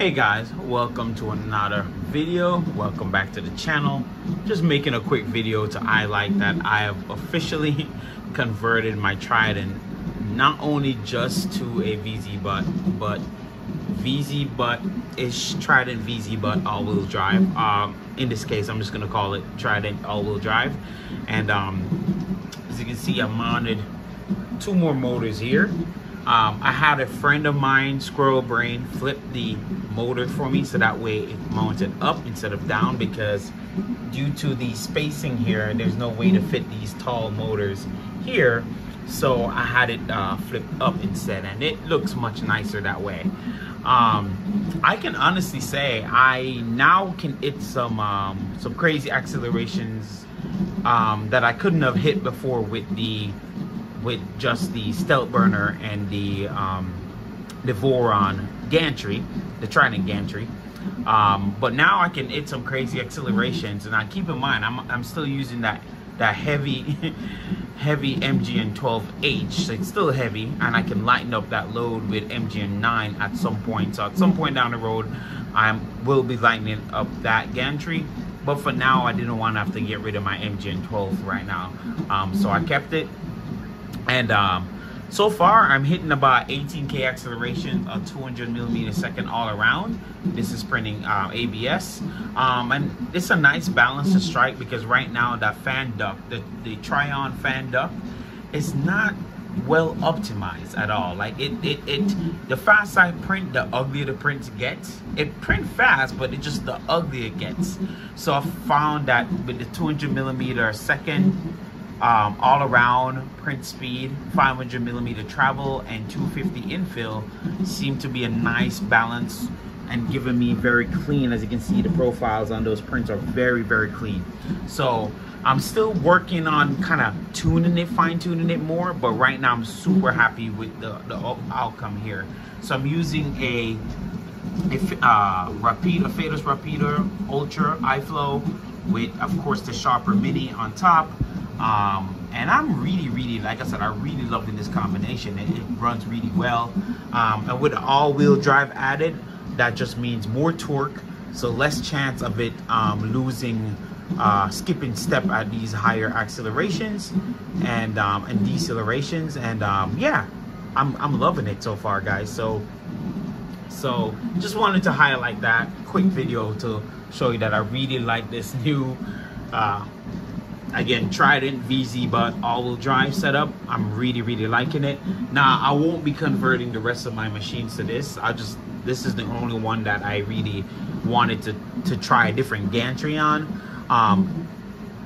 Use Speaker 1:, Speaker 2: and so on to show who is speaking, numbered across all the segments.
Speaker 1: Hey guys, welcome to another video. Welcome back to the channel. Just making a quick video to highlight that I have officially converted my Trident not only just to a VZBot, but VZBot ish Trident VZBot all-wheel drive. Um, in this case, I'm just gonna call it Trident all-wheel drive. And um, as you can see, I mounted two more motors here. Um, I had a friend of mine, Squirrel Brain, flip the motor for me so that way it mounted up instead of down because due to the spacing here, there's no way to fit these tall motors here. So I had it uh, up instead and it looks much nicer that way. Um, I can honestly say I now can hit some um, some crazy accelerations um, that I couldn't have hit before with the with just the Stealthburner and the um, the Voron gantry, the Trident gantry. Um, but now I can hit some crazy accelerations, and I keep in mind I'm I'm still using that that heavy heavy MGN 12H, so it's still heavy, and I can lighten up that load with MGN 9 at some point. So at some point down the road, I will be lightening up that gantry. But for now, I didn't want to have to get rid of my MGN 12 right now. Um, so I kept it and um, so far, I'm hitting about 18k acceleration, a 200 millimeter second all around. This is printing uh, ABS, um, and it's a nice balance to strike because right now that fan duct, the the Tryon fan duct, is not well optimized at all. Like it, it, it, the fast I print, the uglier the print gets. It print fast, but it just the uglier it gets. So I found that with the 200 millimeter second um, all around print speed, 500 millimeter travel, and 250 infill seem to be a nice balance and giving me very clean. As you can see, the profiles on those prints are very, very clean. So I'm still working on kind of tuning it, fine tuning it more, but right now I'm super happy with the, the outcome here. So I'm using a, a uh, Rapid, a Phaetus Rapido Ultra iFlow with, of course, the Sherpa Mini on top um, and I'm really, really, like I said, I really loving this combination. It, it runs really well. Um, and with all-wheel drive added, that just means more torque, so less chance of it um, losing, uh, skipping step at these higher accelerations and um, and decelerations. And um, yeah, I'm, I'm loving it so far, guys. So so just wanted to highlight that quick video to show you that I really like this new uh, again trident VZBot all-wheel drive setup i'm really really liking it. Now i won't be converting the rest of my machines to this. I just this is the only one that i really wanted to to try a different gantry on um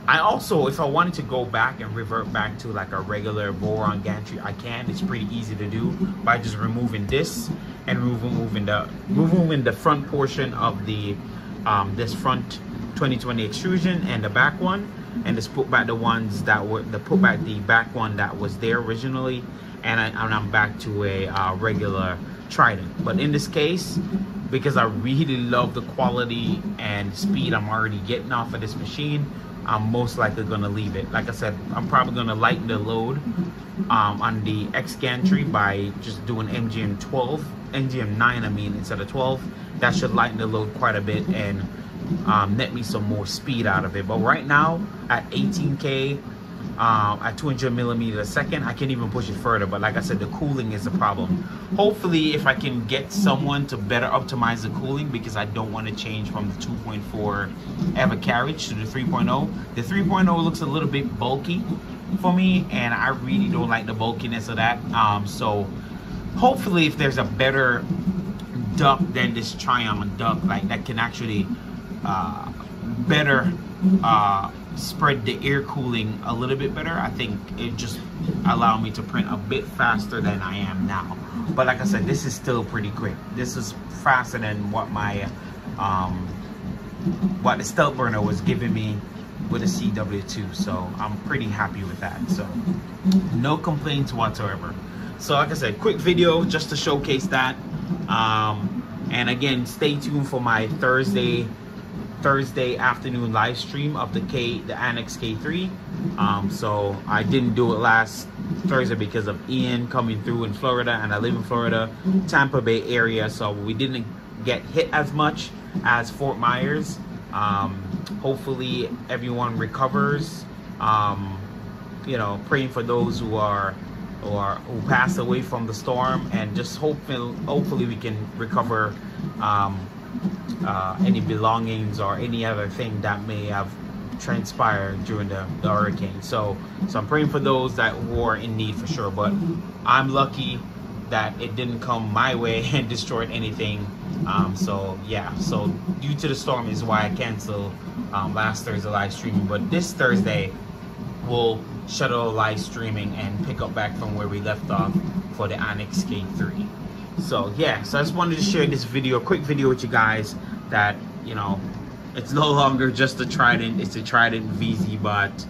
Speaker 1: i also if i wanted to go back and revert back to like a regular Voron gantry i can. It's pretty easy to do by just removing this and removing the removing the front portion of the um this front 2020 extrusion and the back one and just put back the ones that were the put back the back one that was there originally and, I, and I'm back to a uh, regular Trident. But in this case because I really love the quality and speed I'm already getting off of this machine I'm most likely gonna leave it. Like I said I'm probably gonna lighten the load um, on the X gantry by just doing MGN 12 MGN 9 I mean instead of 12 that should lighten the load quite a bit and um, net me some more speed out of it. But right now at 18K, um, at 200 millimeter a second, I can't even push it further. But like I said, the cooling is a problem. Hopefully, if I can get someone to better optimize the cooling because I don't want to change from the 2.4 EVA carriage to the 3.0. The 3.0 looks a little bit bulky for me and I really don't like the bulkiness of that. Um, so hopefully if there's a better duck than this Tryon duck, like that can actually uh, better uh, spread the air cooling a little bit better. I think it just allowed me to print a bit faster than I am now. But like I said, this is still pretty quick. This is faster than what my um, what the Stealthburner was giving me with a CW2. So I'm pretty happy with that. So no complaints whatsoever. So like I said, quick video just to showcase that. Um, and again, stay tuned for my Thursday Thursday afternoon live stream of the K, the Annex K3. Um, so I didn't do it last Thursday because of Ian coming through in Florida, and I live in Florida, Tampa Bay area. So we didn't get hit as much as Fort Myers. Um, hopefully everyone recovers. Um, you know, praying for those who are or who passed away from the storm, and just hopefully, hopefully we can recover um, uh, any belongings or any other thing that may have transpired during the, the hurricane. So, so I'm praying for those that were in need for sure. But I'm lucky that it didn't come my way and destroyed anything. Um, so yeah, so due to the storm is why I canceled um, last Thursday live streaming. But this Thursday, we'll shuttle live streaming and pick up back from where we left off for the Annex K3. So yeah, so I just wanted to share this video, a quick video with you guys that, you know, it's no longer just a Trident, it's a Trident VZBot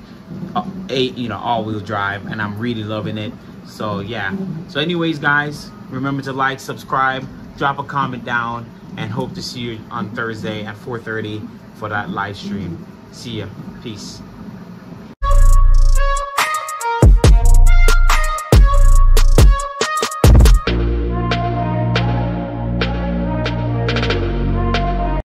Speaker 1: uh, eight, you know, all-wheel drive, and I'm really loving it. So yeah. So anyways, guys, remember to like, subscribe, drop a comment down, and hope to see you on Thursday at 4:30 for that live stream. See ya. Peace.